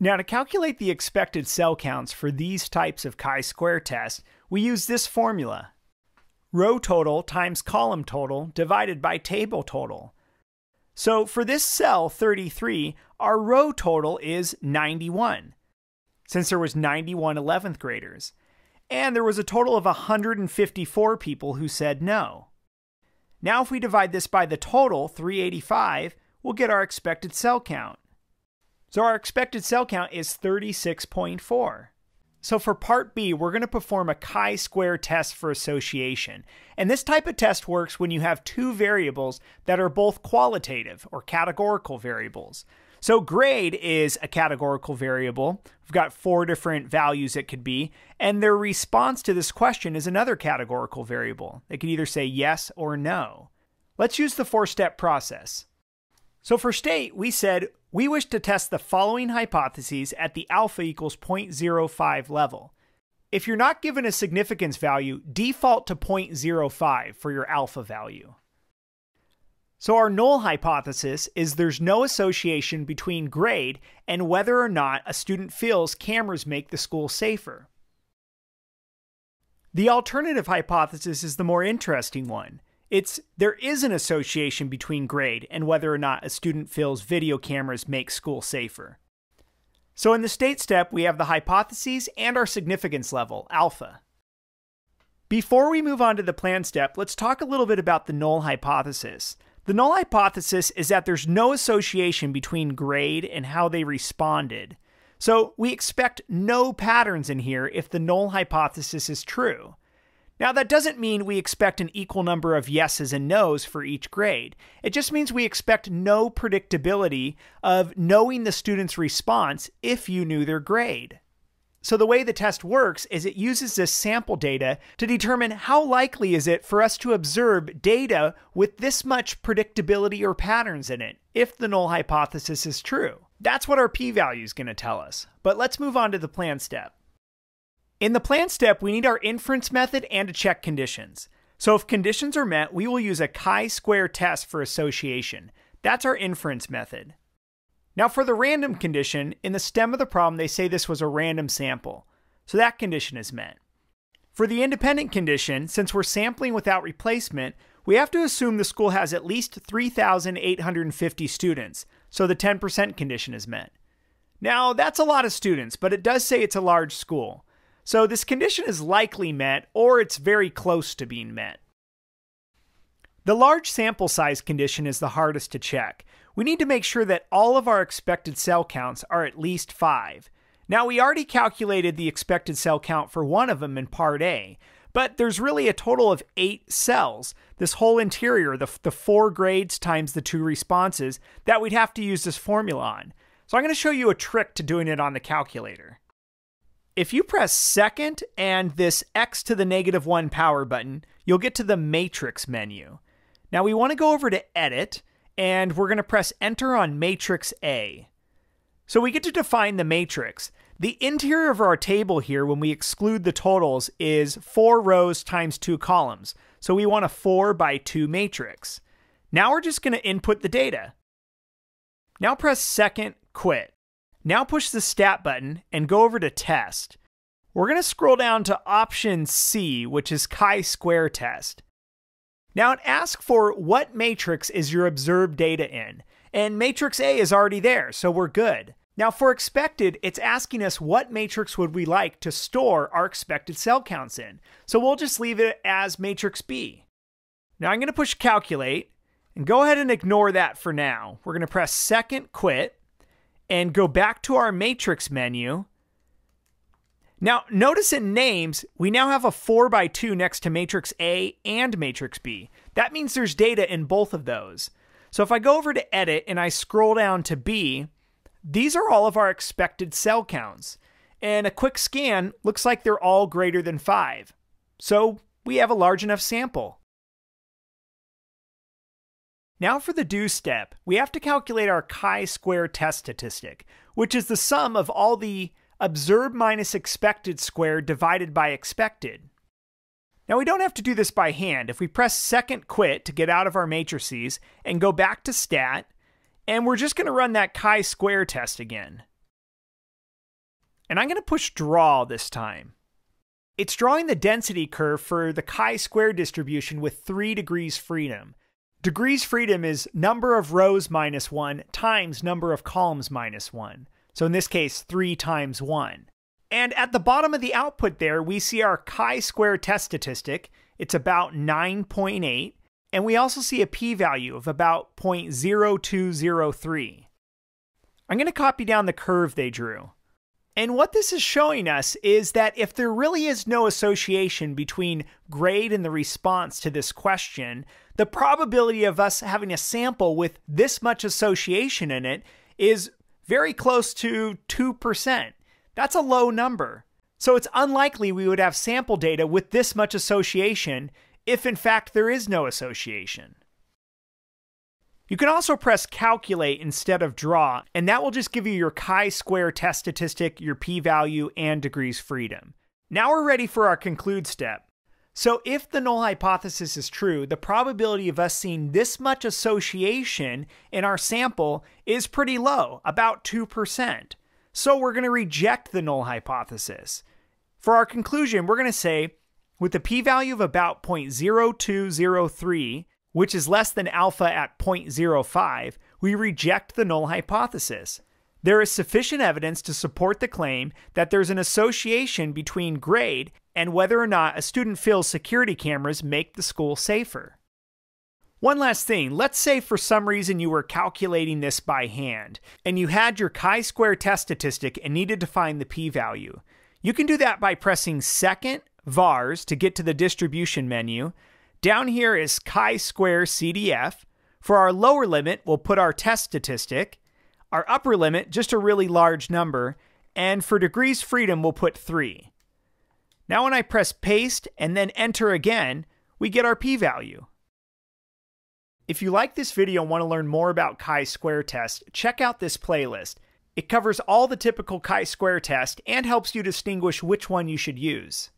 Now, to calculate the expected cell counts for these types of chi-square tests, we use this formula. Row total times column total divided by table total. So for this cell 33, our row total is 91, since there was 91 11th graders. And there was a total of 154 people who said no. Now if we divide this by the total, 385, we'll get our expected cell count. So our expected cell count is 36.4. So for part B, we're going to perform a chi-square test for association. And this type of test works when you have two variables that are both qualitative or categorical variables. So grade is a categorical variable. We've got four different values it could be, and their response to this question is another categorical variable. They can either say yes or no. Let's use the four-step process. So for state, we said we wish to test the following hypotheses at the alpha equals 0.05 level. If you're not given a significance value, default to 0.05 for your alpha value. So our null hypothesis is there's no association between grade and whether or not a student feels cameras make the school safer. The alternative hypothesis is the more interesting one. It's there is an association between grade and whether or not a student feels video cameras make school safer. So in the state step, we have the hypotheses and our significance level, alpha. Before we move on to the plan step, let's talk a little bit about the null hypothesis. The null hypothesis is that there's no association between grade and how they responded. So we expect no patterns in here if the null hypothesis is true. Now, that doesn't mean we expect an equal number of yeses and nos for each grade. It just means we expect no predictability of knowing the student's response if you knew their grade. So the way the test works is it uses this sample data to determine how likely is it for us to observe data with this much predictability or patterns in it if the null hypothesis is true. That's what our p-value is going to tell us. But let's move on to the plan step. In the plan step, we need our inference method and to check conditions. So if conditions are met, we will use a chi-square test for association. That's our inference method. Now for the random condition, in the stem of the problem, they say this was a random sample. So that condition is met. For the independent condition, since we're sampling without replacement, we have to assume the school has at least 3,850 students, so the 10% condition is met. Now, that's a lot of students, but it does say it's a large school. So this condition is likely met, or it's very close to being met. The large sample size condition is the hardest to check. We need to make sure that all of our expected cell counts are at least 5. Now, we already calculated the expected cell count for one of them in Part A, but there's really a total of 8 cells, this whole interior, the, the 4 grades times the 2 responses, that we'd have to use this formula on. So I'm going to show you a trick to doing it on the calculator. If you press second and this x to the negative 1 power button, you'll get to the matrix menu. Now we want to go over to edit and we're going to press enter on matrix A. So we get to define the matrix. The interior of our table here, when we exclude the totals, is 4 rows times 2 columns. So we want a 4 by 2 matrix. Now we're just going to input the data. Now press second, quit. Now push the stat button and go over to test. We're going to scroll down to option C, which is chi-square test. Now it asks for what matrix is your observed data in, and matrix A is already there, so we're good. Now for expected, it's asking us what matrix would we like to store our expected cell counts in. So we'll just leave it as matrix B. Now I'm going to push calculate, and go ahead and ignore that for now. We're going to press second quit, and go back to our matrix menu. Now, notice in names, we now have a 4 by 2 next to matrix A and matrix B. That means there's data in both of those. So if I go over to edit and I scroll down to B, these are all of our expected cell counts. And a quick scan looks like they're all greater than 5. So we have a large enough sample. Now for the do step, we have to calculate our chi-square test statistic, which is the sum of all the observed minus expected squared divided by expected. Now we don't have to do this by hand. If we press second quit to get out of our matrices and go back to stat, and we're just going to run that chi-square test again. And I'm going to push draw this time. It's drawing the density curve for the chi-square distribution with 3 degrees freedom. Degrees freedom is number of rows minus 1 times number of columns minus 1. So in this case, 3 times 1. And at the bottom of the output there, we see our chi-square test statistic. It's about 9.8. And we also see a p-value of about 0.0203. I'm going to copy down the curve they drew. And what this is showing us is that if there really is no association between grade and the response to this question, the probability of us having a sample with this much association in it is very close to 2%. That's a low number. So it's unlikely we would have sample data with this much association if in fact there is no association. You can also press calculate instead of draw, and that will just give you your chi-square test statistic, your p-value, and degrees freedom. Now we're ready for our conclude step. So if the null hypothesis is true, the probability of us seeing this much association in our sample is pretty low, about 2%. So we're going to reject the null hypothesis. For our conclusion, we're going to say, with a p-value of about 0.0203, which is less than alpha at 0.05, we reject the null hypothesis. There is sufficient evidence to support the claim that there's an association between grade and whether or not a student feels security cameras make the school safer. One last thing, let's say for some reason you were calculating this by hand, and you had your chi-square test statistic and needed to find the p-value. You can do that by pressing second vars to get to the distribution menu. Down here is chi-square CDF. For our lower limit, we'll put our test statistic. Our upper limit, just a really large number. And for degrees freedom, we'll put 3. Now when I press paste and then enter again, we get our p-value. If you like this video and want to learn more about chi-square test, check out this playlist. It covers all the typical chi-square test and helps you distinguish which one you should use.